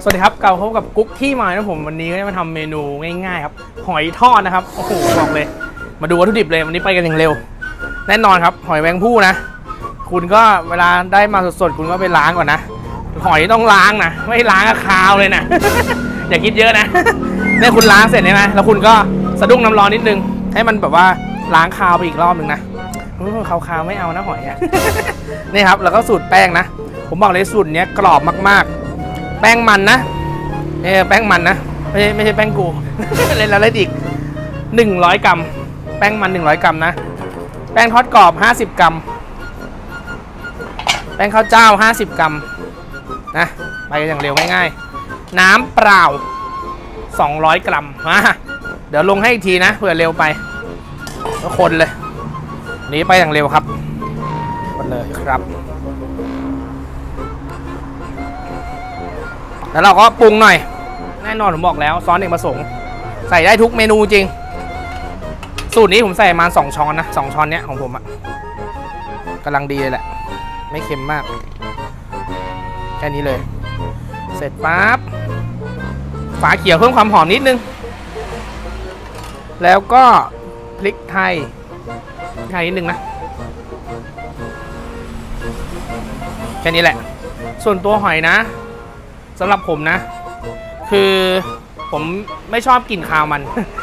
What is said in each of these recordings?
สวัสดีครับกลับมาพบกับกุ๊กที่มานะผมวันนี้ก็จะมาทำเมนูง่ายๆครับหอยทอดนะครับโอ้โหบอกเลย มาดูวัตถุดิบเลยวันนี้ไปกันอย่างเร็ว แน่นอนครับหอยแมงผู้นะ คุณก็เวลาได้มาสดๆคุณก็ไปล้างก่อนนะหอยต้องล้างนะไม่ล้างก็คาวเลยนะ อย่าคิดเยอะนะเนี่ยคุณล้างเสร็จใช่ไหมแล้วคุณก็สะดุ้งน้ำร้อนนิดนึง ให้มันแบบว่าล้างคาวไปอีกรอบหนึ่งนะเออคาวๆไม่เอานะหอยอะนี่ครับแล้วก็สูตรแป้งนะ ผมบอกเลยสูตรเนี้ยกรอบมากๆ แป้งมันนะเออแป้งมันนะไม่ใช่ไม่ใช่แป้งกูเล่นแล้วเล่นอีก100กรัม แป้งมัน100กรัมนะ แป้งทอดกรอบ50กรัม แป้งข้าวเจ้า50กรัมนะไปอย่างเร็วง่ายๆ น้ำเปล่า 200 กรัมมาเดี๋ยวลงให้อีกทีนะเผื่อเร็วไปก็คนเลย นี้ไปอย่างเร็วครับคนเลยครับ แล้วเราก็ปรุงหน่อย แน่นอนผมบอกแล้วซอสเอกประสงค์ ใส่ได้ทุกเมนูจริง สูตรนี้ผมใส่มาสองช้อนนะสองช้อนเนี้ยของผมอะกำลังดีเลยแหละ ไม่เค็มมาก แค่นี้เลย เสร็จปั๊บฝาเขียวเพิ่มความหอมนิดนึง แล้วก็พริกไทยพริกไทยนิดนึงนะ แค่นี้แหละ ส่วนตัวหอยนะ สำหรับผมนะ คือผมไม่ชอบกลิ่นคาวมัน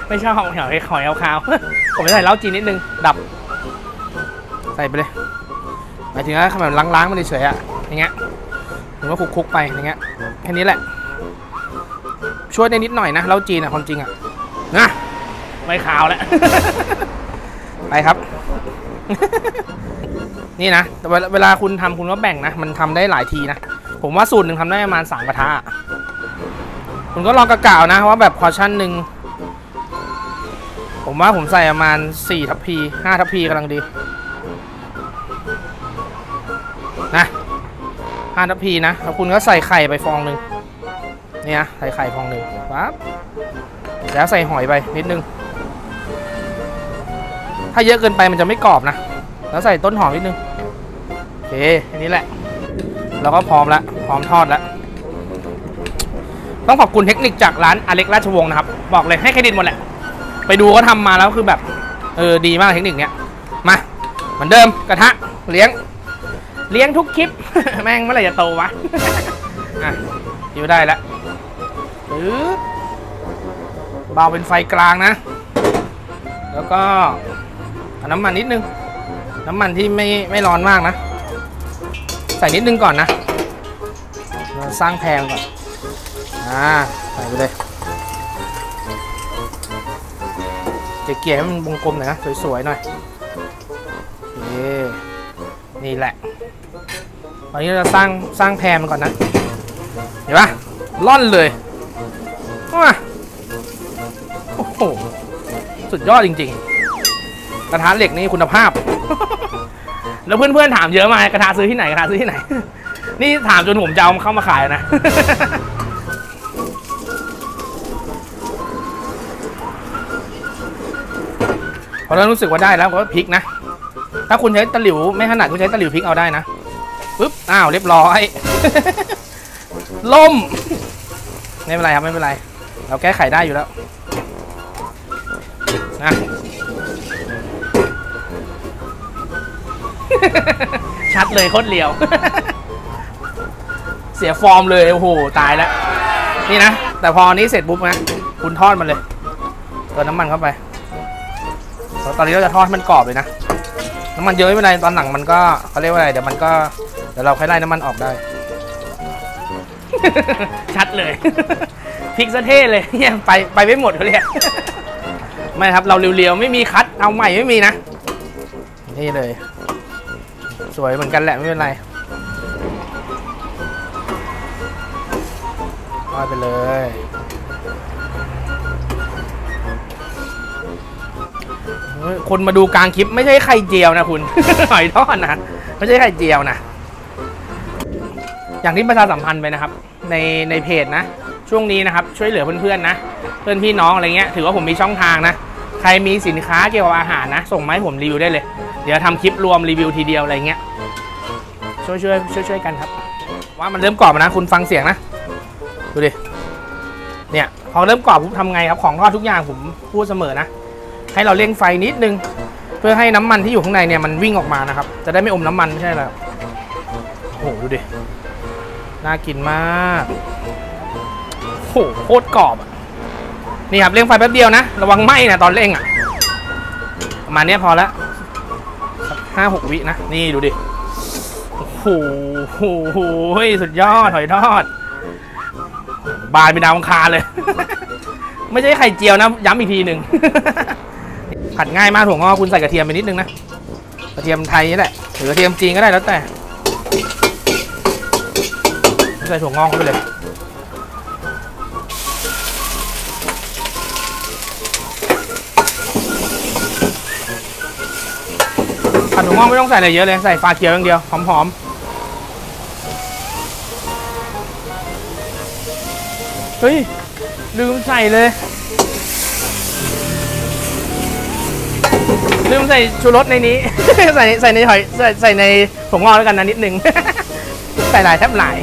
ไม่ชอบหอยหอยคาวๆผมจะใส่เหล้าจีนนิดนึง ดับ ใส่ไปเลยหมายถึงว่าแบบล้างๆมันเฉยๆอะอย่างเงี้ยผมก็คลุกๆไปอย่างเงี้ยแค่นี้แหละ ช่วยได้นิดหน่อยนะเหล้าจีนอะความจริงอะนะไม่คาวแล้วไปครับ นี่นะเวลาเวลาคุณทำคุณก็แบ่งนะ มันทำได้หลายทีนะ ผมว่าสูตรหนึ่งทำได้ประมาณสามกระทะคุณก็ลองกระกาวนะว่าแบบพอชั่นหนึ่งผมว่าผมใส่ประมาณสี่ทัพพีห้าทัพพีกำลังดีนะห้าทัพพีนะแล้วคุณก็ใส่ไข่ไปฟองหนึ่งเนี่นะใส่ไข่ฟองหนึ่งปั๊บแล้วใส่หอยไปนิดนึง ถ้าเยอะเกินไปมันจะไม่กรอบนะ แล้วใส่ต้นหอมนิดนึง โอเค อันนี้แหละ เราก็พร้อมแล้วพร้อมทอดแล้วต้องขอบคุณเทคนิคจากร้านอเล็กราชวงศ์นะครับ บอกเลยให้เครดิตหมดแหละ ไปดูก็ทำมาแล้วคือแบบเออดีมากเทคนิคเนี้ยมาเหมือนเดิมกระทะเลี้ยง เลี้ยงทุกคลิป แม่งเมื่อไหร่จะโตวะอะอยู่ได้ล้วปึ๊บเบาเป็นไฟกลางนะ แล้วก็น้ำมันนิดนึง น้ำมันที่ไม่ไม่ร้อนมากนะ ใส่นิดนึงก่อนนะเราสร้างแพงก่อนอ่าใส่ไปเลยเกี่ยให้มันวงกลมหน่อยนะสวยๆหน่อยโอเคนี่แหละตอนนี้เราสร้างสร้างแพรมันก่อนนะ เห็นปะล่อนเลยว้าโอ้โห สุดยอดจริง ๆ กระทะเหล็กนี่คุณภาพ แล้วเพื่อนๆถามเยอะมากกระทะซื้อที่ไหนกระทะซื้อที่ไหน นี่ถามจนผมจะเอาเข้ามาขายนะพอเรารู้สึกว่าได้แล้วก็พลิกนะ ถ้าคุณใช้ตะหลิวไม่ถนัดคุณใช้ตะหลิวพลิกเอาได้นะปึ๊บอ้าวเรียบร้อยล่มไม่เป็นไรครับไม่เป็นไร เราแก้ไขได้อยู่แล้วนะ ชัดเลยโคตรเลียว เสียฟอร์มเลยโอ้โหตายแล้วนี่นะแต่พอนี้เสร็จปุ๊บนะคุณทอดมันเลยเติมน้ำมันเข้าไปตอนนี้เราจะทอดให้มันกรอบเลยนะน้ำมันเยอะไม่เป็นไรตอนหลังมันก็เขาเรียกว่าอะไรเดี๋ยวมันก็เดี๋ยวเราค่อยไล่น้ำมันออกได้ ชัดเลยพริกซะเท่เลยเนี่ยไปไปไม่หมดเขาเรียกไม่ครับ เราเรียวๆไม่มีคัดเอาใหม่ไม่มีนะนี่เลย สวยเหมือนกันแหละไม่เป็นไรทอดไปเลย คนมาดูกลางคลิปไม่ใช่ไข่เจียวนะคุณหอยทอดนะ ไม่ใช่ไข่เจียวนะ อย่างที่ประชาสัมพันธ์ไปนะครับ ในในเพจนะ ช่วงนี้นะครับ ช่วยเหลือเพื่อนๆนะ เพื่อนพี่น้องอะไรเงี้ย ถือว่าผมมีช่องทางนะ ใครมีสินค้าเกี่ยวกับอาหารนะ ส่งมาให้ผมรีวิวได้เลย ดี๋ยวทำคลิปรวมรีวิวทีเดียวอะไรเงี้ยช่วยช่วยช่วยช่วยกันครับ ว่ามันเริ่มกรอบแล้วนะคุณฟังเสียงนะ ดูดิเนี่ยพอเริ่มกรอบปุ๊บทำไงครับของทอดทุกอย่างผมพูดเสมอนะ ให้เราเร่งไฟนิดนึง เพื่อให้น้ำมันที่อยู่ข้างในเนี่ยมันวิ่งออกมานะครับ จะได้ไม่อมน้ำมันไม่ใช่เหรอโอ้โหดูดิน่ากินมากโอ้โหโคตรกรอบอะนี่ครับเร่งไฟแป๊บเดียวนะ ระวังไหม้นะตอนเร่งอะประมาณเนี้ยพอละสัก ห้าหกวินะ นี่ดูดิโอ้โหโอ้โหสุดยอดหอยทอด บานเป็นดาวอังคารเลย ไม่ใช่ไข่เจียวนะ ย้ำอีกทีหนึ่ง ผัดง่ายมากถั่วงอกคุณใส่กระเทียมไปนิดนึงนะ กระเทียมไทยนี่แหละ หรือกระเทียมจีนก็ได้แล้วแต่ ใส่ถั่วงอกเข้าไปเลย ผัดถั่วงอกไม่ต้องใส่อะไรเยอะเลย ใส่ฟาเขียวอย่างเดียว หอมๆ เฮ้ย ลืมใส่เลย ลืมใส่ชูรสในนี้ ใส่ใส่ในหอยใส่ใส่ในถั่วงอกแล้วกันนะนิดนึง ใส่หลายแทบหลาย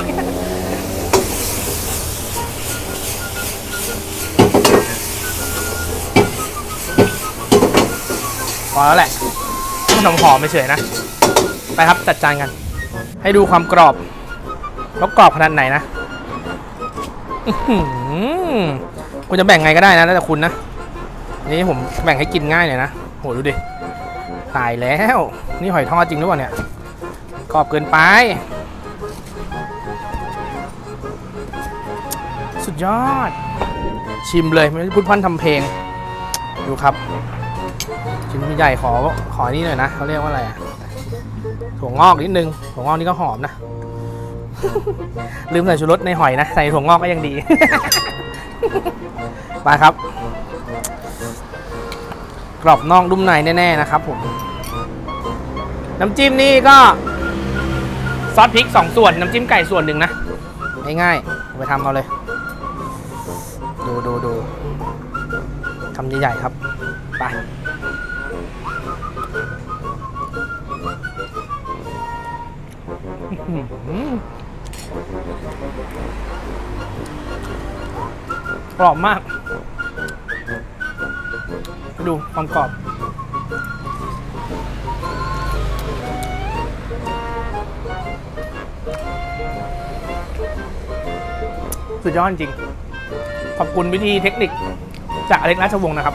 พอแล้วแหละ นมหอมไม่เฉยนะ ไปครับจัดจานกัน ให้ดูความกรอบว่ากรอบขนาดไหนนะอือหือคุณจะแบ่งไงก็ได้นะแล้วแต่คุณนะ นี่ผมแบ่งให้กินง่ายหน่อยนะโหดูดิตายแล้ว นี่หอยทอดจริงหรือเปล่าเนี่ยกรอบเกินไป สุดยอด ชิมเลยไม่ได้พูดพร่ำทำเพลง ดูครับ ชิ้นใหญ่ขอขอนี่หน่อยนะเขาเรียกว่าอะไรอะถั่วงอกนิดนึงถั่วงอกนี่ก็หอมนะ ลืมใส่ชูรสในหอยนะใส่ถั่วงอกก็ยังดีไปครับ กรอบนอกนุ่มในแน่ๆนะครับผมน้ำจิ้มนี่ก็ซอสพริก2ส่วนน้ำจิ้มไก่ส่วนหนึ่งนะง่ายๆไปทำเอาเลย ดูดูดูทำใหญ่ๆครับ ไป กรอบมากไปดูความกรอบสุดยอดจริง ขอบคุณวิธีเทคนิคจากอเล็กราชวงศ์นะครับ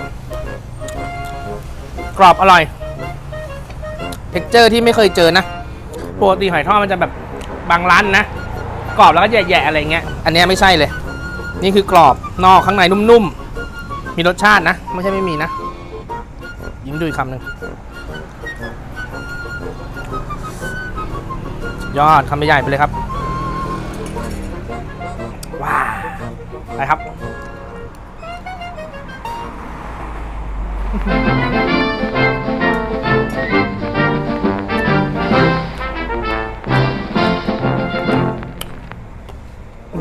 กรอบอร่อย texture ที่ไม่เคยเจอนะ ปกติหอยทอดมันจะแบบ บางร้านนะกรอบแล้วก็แย่ๆอะไรเงี้ย อันเนี้ยไม่ใช่เลย นี่คือกรอบนอกข้างในนุ่มๆ มีรสชาตินะ ไม่ใช่ไม่มีนะ ชิมดูอีกคำหนึ่งขอคำใหญ่ๆไปเลยครับว่าไปครับ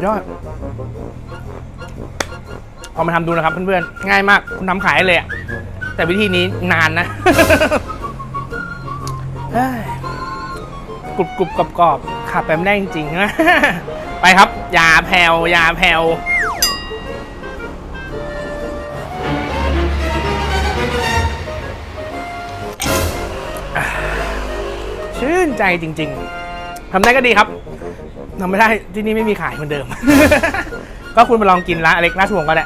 ยอดเอามาทำดูนะครับเพื่อนๆ ง่ายมากคุณทำขายเลยอะแต่วิธีนี้นานนะเฮ้ยกรุบกรุบกรอบกรอบขาดไปไม่ได้จริงๆนะไปครับ ยาแผ่วยาแผ่วอ่าชื่นใจจริง ๆทำได้ก็ดีครับ ทำไม่ได้ที่นี่ไม่มีขายเหมือนเดิม ก็คุณไปลองกินร้านอเล็กราชวงศ์ก็ได้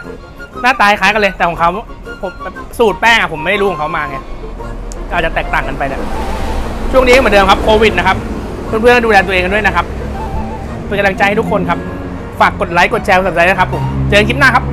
หน้าตาคล้ายกันเลย แต่ของเขาผมสูตรแป้งอะผมไม่รู้ของเขามาไงอาจจะแตกต่างกันไปเนี่ยช่วงนี้เหมือนเดิมครับโควิดนะครับเพื่อนๆดูแลตัวเองกันด้วยนะครับเป็นกำลังใจให้ทุกคนครับ ฝากกดไลค์กดแชร์กด subscribe นะครับผมเจอกันคลิปหน้าครับ